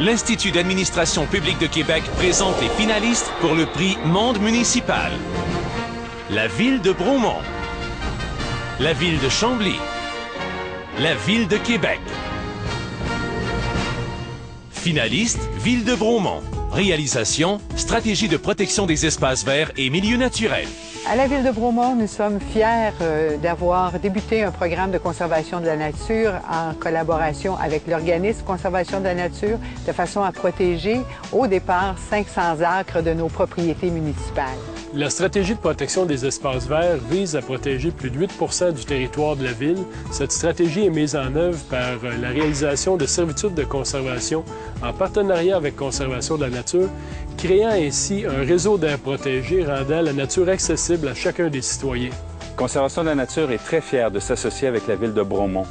l'Institut d'administration publique de Québec présente les finalistes pour le prix Monde municipal. La ville de Bromont, la ville de Chambly, la ville de Québec. Finaliste, ville de Bromont. Réalisation, stratégie de protection des espaces verts et milieux naturels. À la ville de Bromont, nous sommes fiers euh, d'avoir débuté un programme de conservation de la nature en collaboration avec l'organisme Conservation de la nature de façon à protéger au départ 500 acres de nos propriétés municipales. La stratégie de protection des espaces verts vise à protéger plus de 8% du territoire de la ville. Cette stratégie est mise en œuvre par euh, la réalisation de servitudes de conservation en partenariat avec Conservation de la nature, créant ainsi un réseau d'air protégé rendant la nature accessible à chacun des citoyens. Conservation de la nature est très fière de s'associer avec la ville de Bromont,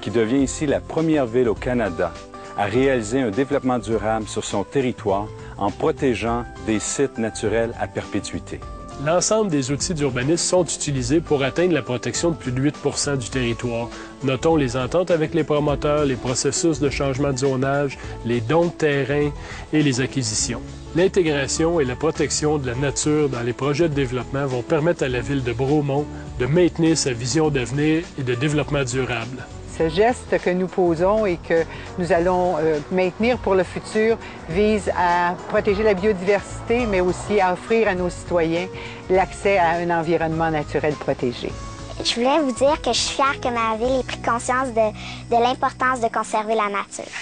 qui devient ici la première ville au Canada à réaliser un développement durable sur son territoire en protégeant des sites naturels à perpétuité. L'ensemble des outils d'urbanisme sont utilisés pour atteindre la protection de plus de 8% du territoire. Notons les ententes avec les promoteurs, les processus de changement de zonage, les dons de terrain et les acquisitions. L'intégration et la protection de la nature dans les projets de développement vont permettre à la ville de Bromont de maintenir sa vision d'avenir et de développement durable ce geste que nous posons et que nous allons euh, maintenir pour le futur vise à protéger la biodiversité, mais aussi à offrir à nos citoyens l'accès à un environnement naturel protégé. Je voulais vous dire que je suis fière que ma ville ait pris conscience de, de l'importance de conserver la nature.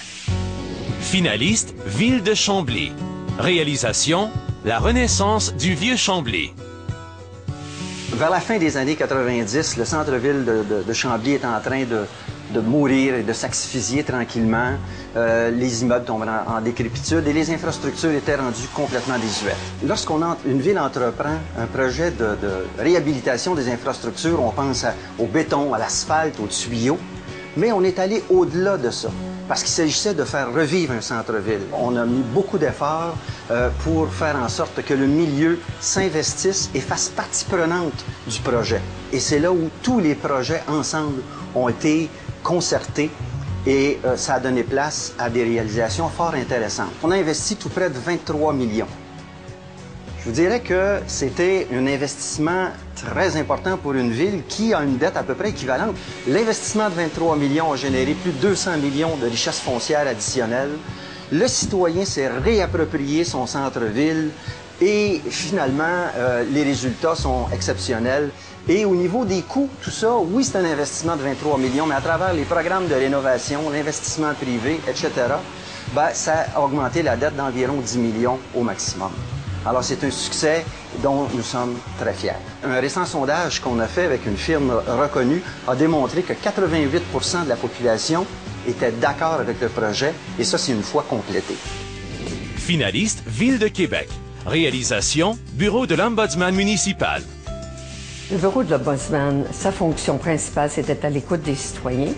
Finaliste, Ville de Chambly. Réalisation, la renaissance du vieux Chambly. Vers la fin des années 90, le centre-ville de, de Chambly est en train de, de mourir et de s'asphyxier tranquillement. Euh, les immeubles tombaient en, décrépitude et les infrastructures étaient rendues complètement désuètes. Lorsqu'on une ville entreprend un projet de, réhabilitation des infrastructures, on pense au béton, à l'asphalte, aux tuyaux, mais on est allé au-delà de ça parce qu'il s'agissait de faire revivre un centre-ville. On a mis beaucoup d'efforts euh, pour faire en sorte que le milieu s'investisse et fasse partie prenante du projet. Et c'est là où tous les projets ensemble ont été concerté et euh, ça a donné place à des réalisations fort intéressantes. On a investi tout près de 23 millions. Je vous dirais que c'était un investissement très important pour une ville qui a une dette à peu près équivalente. L'investissement de 23 millions a généré plus de 200 millions de richesses foncières additionnelles. Le citoyen s'est réapproprié son centre-ville et finalement, euh, les résultats sont exceptionnels. Et au niveau des coûts, tout ça, oui, c'est un investissement de 23 millions, mais à travers les programmes de rénovation, l'investissement privé, etc., ben, ça a augmenté la dette d'environ 10 millions au maximum. Alors, c'est un succès dont nous sommes très fiers. Un récent sondage qu'on a fait avec une firme reconnue a démontré que 88% de la population était d'accord avec le projet, et ça, c'est une fois complété. Finaliste, Ville de Québec. Réalisation, Bureau de l'Ombudsman municipal. Le bureau de l'Ombudsman, sa fonction principale, c'était à l'écoute des citoyens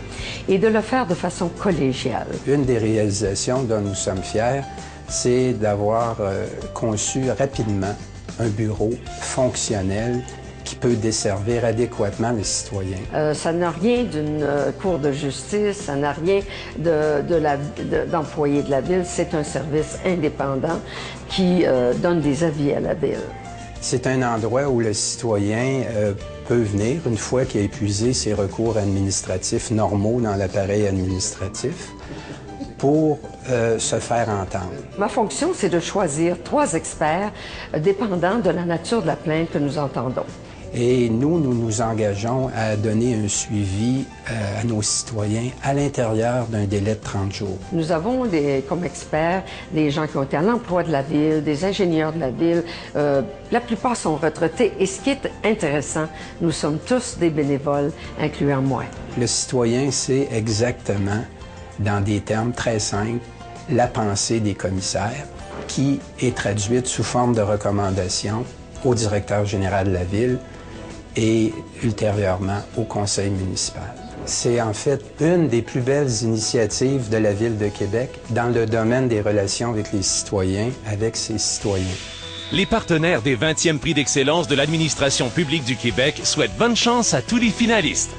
et de le faire de façon collégiale. Une des réalisations dont nous sommes fiers, c'est d'avoir euh, conçu rapidement un bureau fonctionnel qui peut desservir adéquatement les citoyens. Euh, ça n'a rien d'une euh, cour de justice, ça n'a rien d'employé de, de, la ville. C'est un service indépendant qui donne des avis à la ville. C'est un endroit où le citoyen euh, peut venir une fois qu'il a épuisé ses recours administratifs normaux dans l'appareil administratif pour euh, se faire entendre. Ma fonction, c'est de choisir trois experts euh, dépendant de la nature de la plainte que nous entendons. Et nous, nous nous engageons à donner un suivi euh, à nos citoyens à l'intérieur d'un délai de 30 jours. Nous avons des, comme experts des gens qui ont été à l'emploi de la ville, des ingénieurs de la ville. Euh, la plupart sont retraités. Et ce qui est intéressant, nous sommes tous des bénévoles, incluant moi. Le citoyen sait exactement, dans des termes très simples, la pensée des commissaires qui est traduite sous forme de recommandations au directeur général de la ville et ultérieurement au conseil municipal. C'est en fait une des plus belles initiatives de la Ville de Québec dans le domaine des relations avec les citoyens, avec ses citoyens. Les partenaires des 20e prix d'excellence de l'administration publique du Québec souhaitent bonne chance à tous les finalistes.